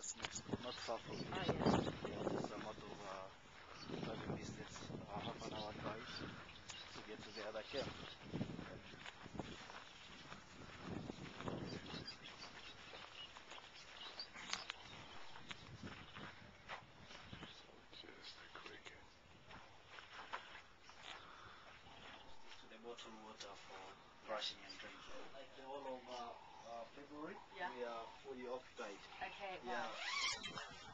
just next, not far from here. Oh, yes. Yeah, just a matter of uh, driving distance, uh, half an hour drive to get to the other camp. Just a quick. To the bottled water for brushing and drinking. The uh, Yeah.